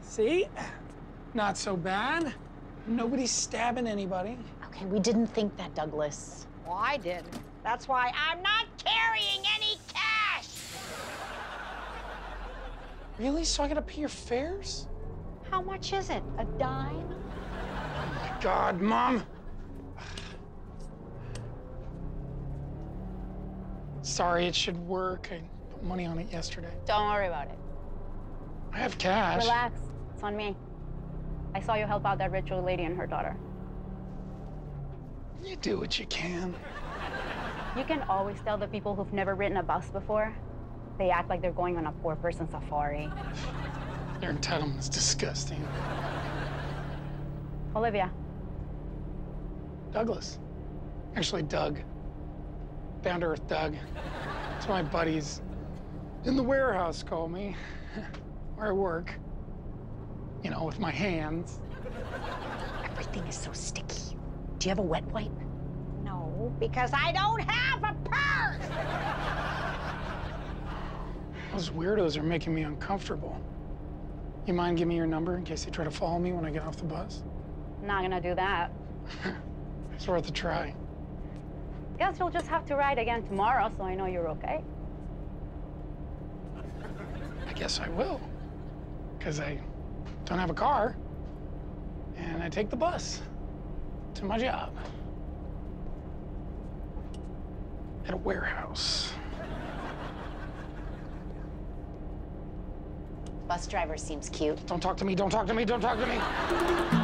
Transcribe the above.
See? Not so bad. Nobody's stabbing anybody. Okay, we didn't think that, Douglas. Well, I did. That's why I'm not carrying any cash. Really? So I gotta pay your fares? How much is it? A dime? Oh my God, Mom. Sorry, it should work. I put money on it yesterday. Don't worry about it. I have cash. Relax. It's on me. I saw you help out that rich old lady and her daughter. You do what you can. You can always tell the people who've never ridden a bus before. They act like they're going on a poor person safari. Their entitlement's disgusting. Olivia, Douglas. Actually, Doug. Down to earth Doug. That's what my buddies in the warehouse call me, where I work. You know, with my hands. Everything is so sticky. Do you have a wet wipe? No, because I don't have a purse. Those weirdos are making me uncomfortable. You mind giving me your number in case they try to follow me when I get off the bus? not gonna do that. It's worth a try. Guess you'll just have to ride again tomorrow so I know you're okay. I guess I will. Because I don't have a car. And I take the bus to my job. At a warehouse. Bus driver seems cute. Don't talk to me, don't talk to me, don't talk to me.